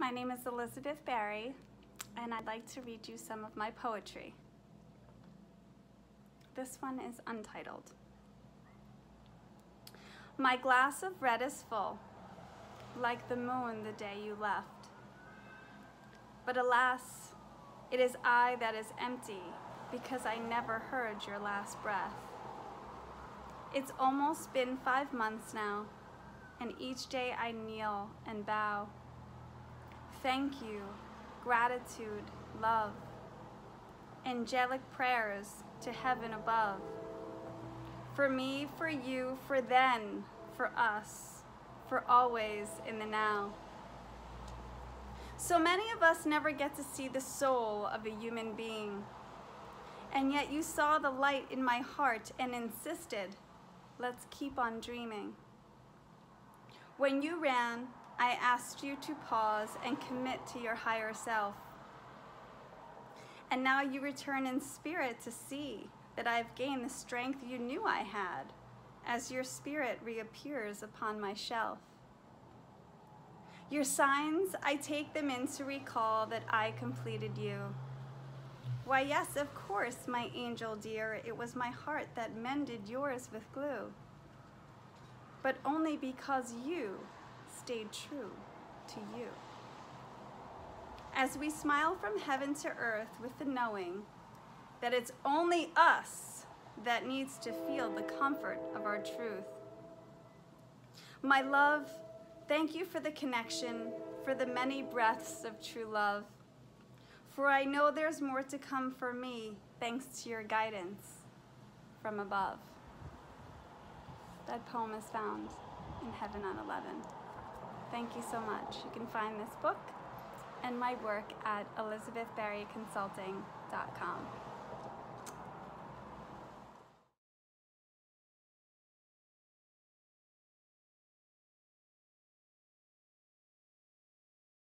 My name is Elizabeth Barry, and I'd like to read you some of my poetry. This one is untitled. My glass of red is full, like the moon the day you left. But alas, it is I that is empty, because I never heard your last breath. It's almost been five months now, and each day I kneel and bow. Thank you, gratitude, love, angelic prayers to heaven above. For me, for you, for then, for us, for always in the now. So many of us never get to see the soul of a human being. And yet you saw the light in my heart and insisted, let's keep on dreaming. When you ran, I asked you to pause and commit to your higher self. And now you return in spirit to see that I've gained the strength you knew I had as your spirit reappears upon my shelf. Your signs, I take them in to recall that I completed you. Why, yes, of course, my angel dear, it was my heart that mended yours with glue. But only because you stayed true to you. As we smile from heaven to earth with the knowing that it's only us that needs to feel the comfort of our truth. My love, thank you for the connection, for the many breaths of true love. For I know there's more to come for me thanks to your guidance from above. That poem is found in Heaven on 11. Thank you so much. You can find this book and my work at elizabethbarryconsulting.com.